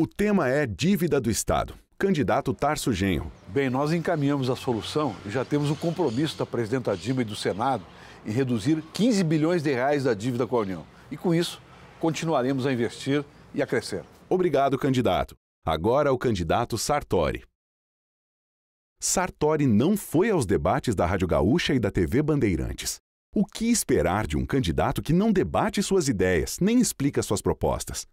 O tema é dívida do Estado. Candidato Tarso Genro. Bem, nós encaminhamos a solução e já temos o compromisso da presidenta Dilma e do Senado em reduzir 15 bilhões de reais da dívida com a União. E com isso, continuaremos a investir e a crescer. Obrigado, candidato. Agora o candidato Sartori. Sartori não foi aos debates da Rádio Gaúcha e da TV Bandeirantes. O que esperar de um candidato que não debate suas ideias, nem explica suas propostas?